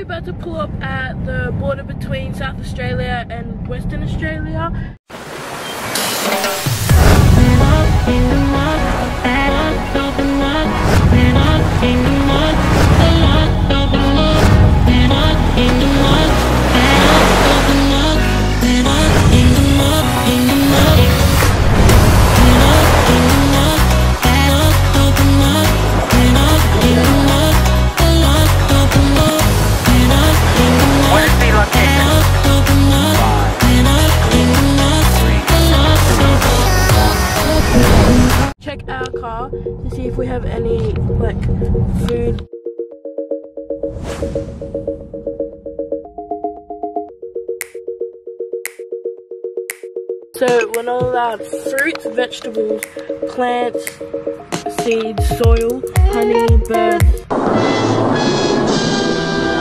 we're about to pull up at the border between South Australia and Western Australia. Food. So we're not allowed fruits, vegetables, plants, seeds, soil, honey, birds,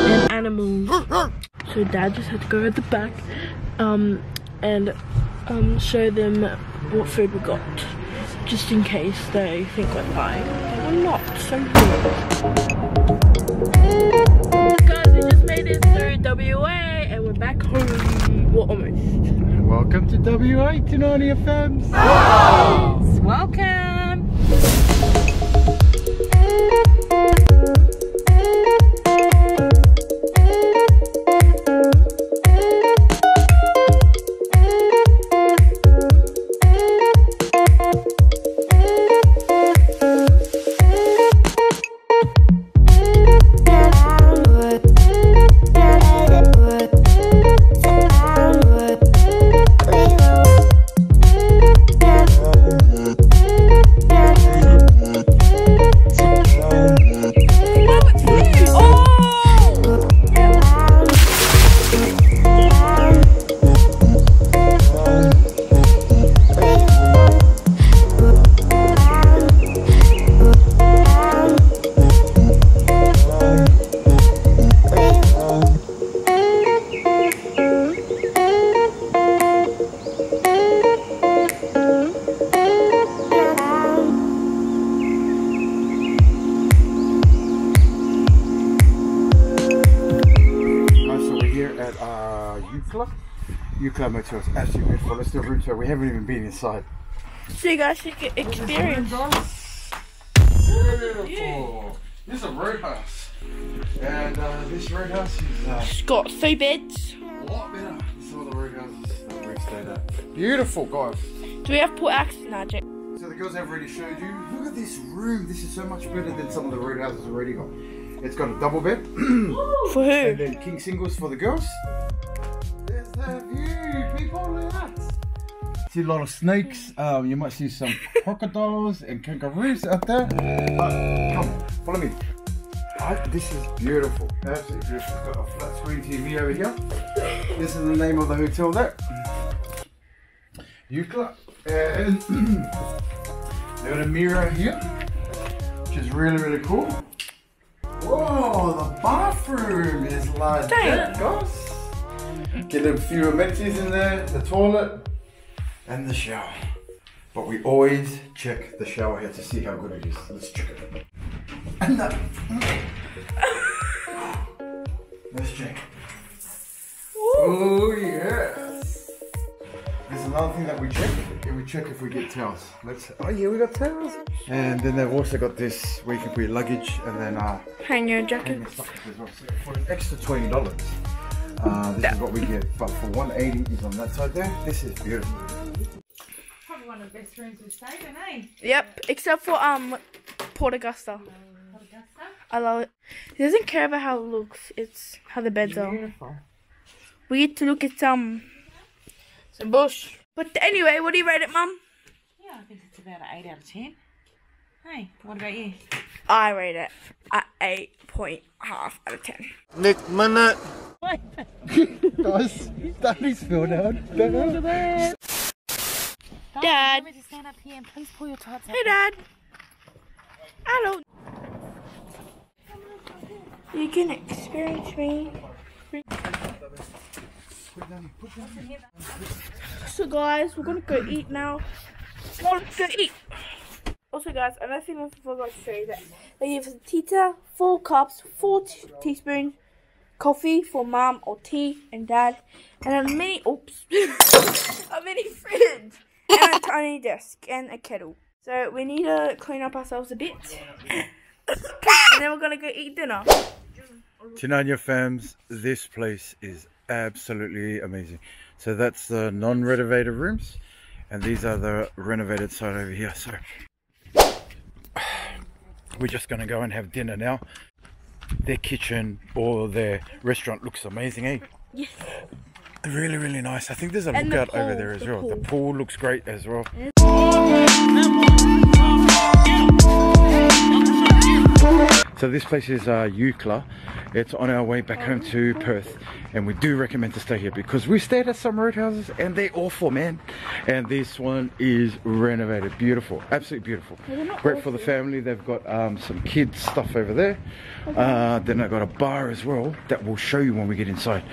and animals. So dad just had to go at the back um, and um, show them what food we got. Just in case they think we're lying. We're not, so good. Guys, we just made it through WA and we're back home. Well, almost. Welcome to WA Tinania FMs. Welcome. Eucla Motel is absolutely beautiful. It's the room tour. We haven't even been inside. So you guys should get experience. Beautiful. This is a roadhouse. And uh, this roadhouse is uh, It's got three beds. a lot better than some of the roadhouses that we've stayed at. Beautiful, guys. Do we have put access now, Jake? So the girls have already showed you. Look at this room. This is so much better than some of the roadhouses already got. It's got a double bed. For who? And then king singles for the girls. See a lot of snakes. Um, you might see some crocodiles and kangaroos out there. But come, follow me. I, this is beautiful. Absolutely beautiful. It's got a flat screen TV over here. This is the name of the hotel there. Eucla. And got a mirror here, which is really, really cool. Whoa, the bathroom is like Dang. that, guys. Get a few amenities in there, the toilet, and the shower. But we always check the shower here to see how good it is. Let's check it. And that. Let's check. Oh yes. There's another thing that we check. Yeah, we check if we get towels. Let's. Oh yeah, we got towels. And then they've also got this where you can put your luggage and then uh, Hang your jacket. your stuff as well. So for an extra twenty dollars, uh, this is what we get. But for one eighty is on that side there. This is beautiful. Probably one of the best rooms we've stayed in, eh? Yep, except for um Port Augusta. Port Augusta. I love it. He doesn't care about how it looks. It's how the beds are. Beautiful. We get to look at some some bush. But anyway, what do you rate it, Mum? Yeah, I think it's about an 8 out of 10. Hey, what about you? I rate it at eight point half out of ten. Nick minute. Guys, Danny's filled out. Dad. me stand up here and please pull your tights Hey, Dad. Hello. You can experience me. So guys, we're gonna go eat now. Let's go eat. Also guys, another thing I forgot to show you that they give us a tita, four cups, four teaspoons, coffee for mom or tea and dad, and a mini oops, a mini fridge, and a tiny desk and a kettle. So we need to clean up ourselves a bit, and then we're gonna go eat dinner. Tinania fams, this place is absolutely amazing. So that's the non-renovated rooms, and these are the renovated side over here. So we're just gonna go and have dinner now. Their kitchen or their restaurant looks amazing, eh? Yes. Really, really nice. I think there's a And the lookout over there as the well. The pool. pool looks great as well. So this place is uh, Eucla. It's on our way back home to Perth, and we do recommend to stay here because we stayed at some roadhouses and they're awful, man. And this one is renovated, beautiful, absolutely beautiful. Great for the family. They've got um, some kids stuff over there. Uh, then I've got a bar as well that we'll show you when we get inside.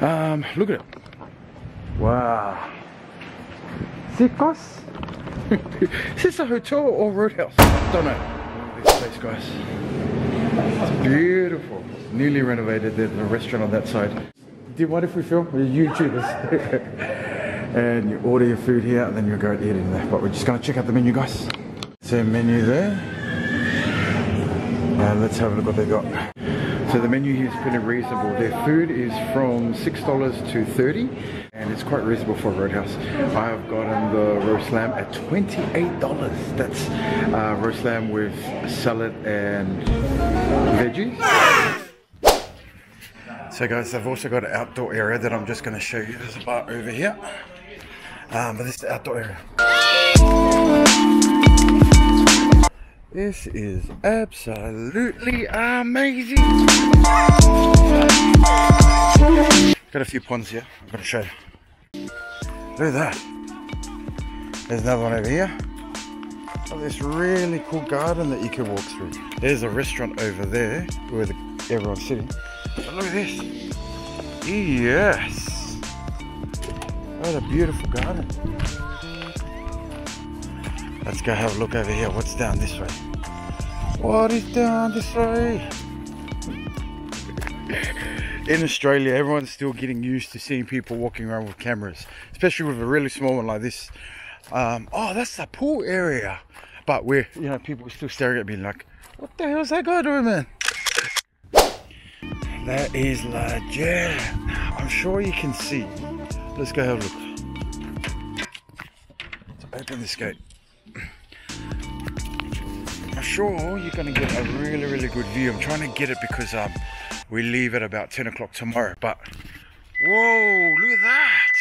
Um, look at it. Wow. Chicos. is this a hotel or roadhouse? I Don't know. This place, guys. It's beautiful. Newly renovated. There's a restaurant on that side. Do you mind if we film? We're YouTubers. and you order your food here and then you go eat in there. But we're just going to check out the menu, guys. Same menu there. And let's have a look what they got. So the menu here is pretty reasonable. Their food is from $6 to 30 and it's quite reasonable for a roadhouse. I have gotten the roast lamb at $28. That's uh, roast lamb with salad and veggies. So guys, I've also got an outdoor area that I'm just going to show you. There's a bar over here. Um, but this is the outdoor area. This is absolutely amazing. Got a few ponds here. I'm going to show you. Look at that. There's another one over here. Oh, this really cool garden that you can walk through. There's a restaurant over there where the, everyone's sitting. But look at this. Yes. What a beautiful garden. Let's go have a look over here. What's down this way? What is down this way? In Australia, everyone's still getting used to seeing people walking around with cameras, especially with a really small one like this. Um, oh, that's the pool area. But we're, you know, people are still staring at me like, what the hell's that guy doing, man? That is legit. I'm sure you can see. Let's go have a look. Let's open this gate. I'm sure you're gonna get a really, really good view. I'm trying to get it because um we leave at about 10 o'clock tomorrow. But whoa, look at that!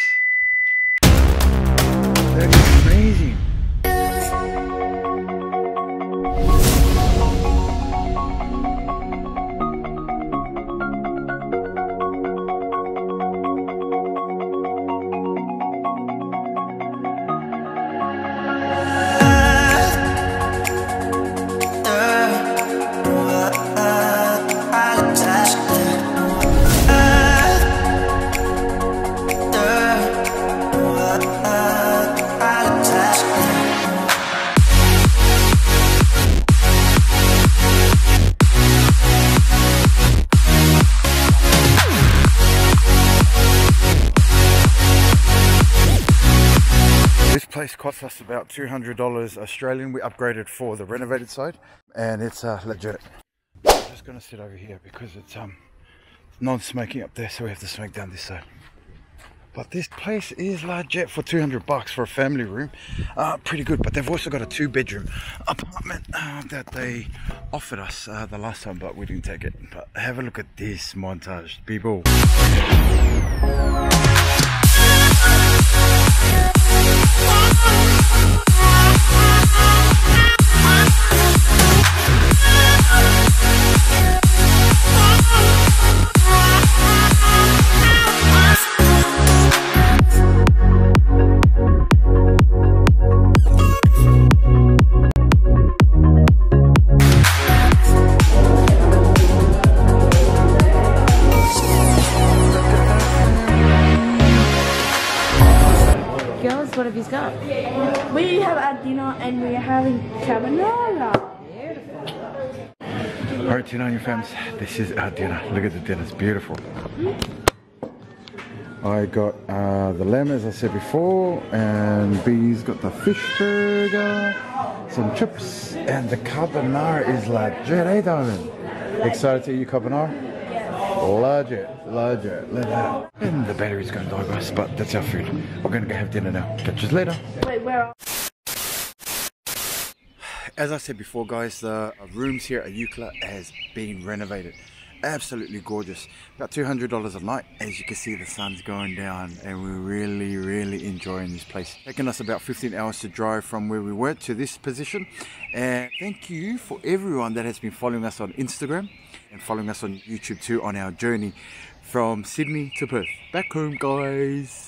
Us about $200 Australian. We upgraded for the renovated side and it's uh, legit. I'm just gonna sit over here because it's um non-smoking up there so we have to smoke down this side. But this place is legit for 200 bucks for a family room. Uh, pretty good, but they've also got a two bedroom apartment uh, that they offered us uh, the last time, but we didn't take it. But have a look at this montage, people. We have our dinner and we are having carbonara. Alright, you know your fams, this is our dinner. Look at the dinner, it's beautiful. I got uh, the lamb as I said before, and B's got the fish burger, some chips, and the carbonara is legit, eh, Diamond? Excited to eat your carbonara? Legit, legit, legit. And the battery's gonna die, guys, but that's our food. We're gonna go have dinner now. Catch us later. Wait, where are As I said before, guys, the rooms here at Eucla has been renovated. Absolutely gorgeous. About $200 a night. As you can see, the sun's going down and we're really, really enjoying this place. Taking us about 15 hours to drive from where we were to this position. And thank you for everyone that has been following us on Instagram and following us on YouTube too on our journey from Sydney to Perth. Back home, guys.